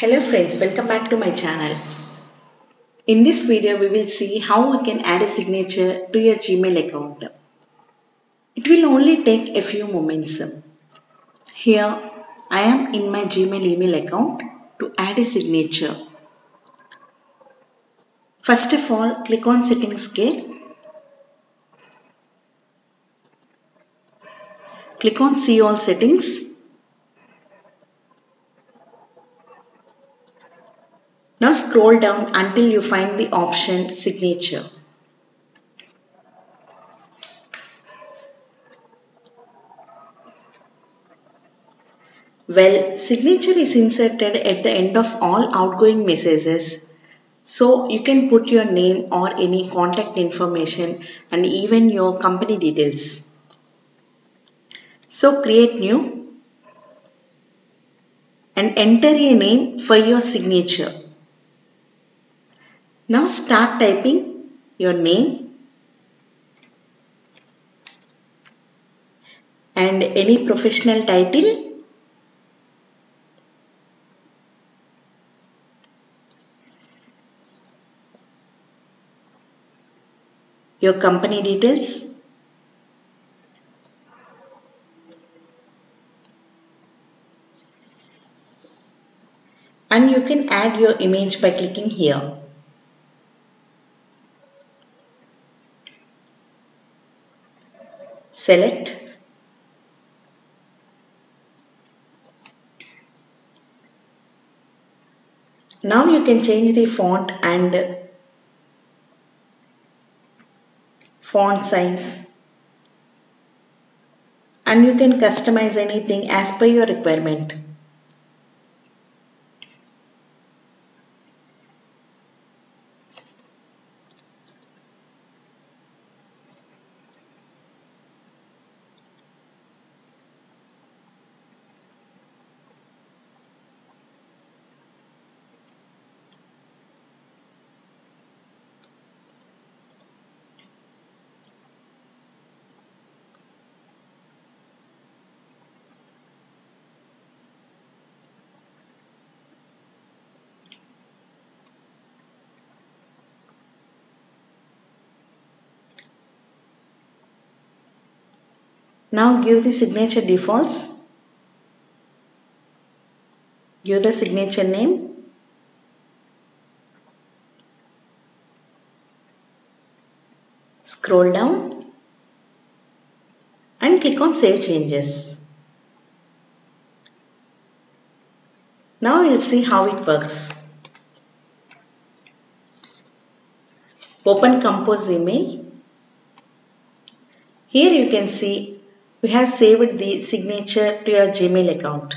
Hello friends, welcome back to my channel. In this video, we will see how we can add a signature to your Gmail account. It will only take a few moments. Here, I am in my Gmail email account to add a signature. First of all, click on Settings gear. Click on See All Settings. Now scroll down until you find the option Signature. Well, signature is inserted at the end of all outgoing messages. So you can put your name or any contact information and even your company details. So create new and enter a name for your signature. Now start typing your name and any professional title your company details and you can add your image by clicking here. Select Now you can change the font and font size and you can customize anything as per your requirement. Now give the signature defaults. Give the signature name. Scroll down and click on Save Changes. Now we'll see how it works. Open Compose email. Here you can see we have saved the signature to your Gmail account.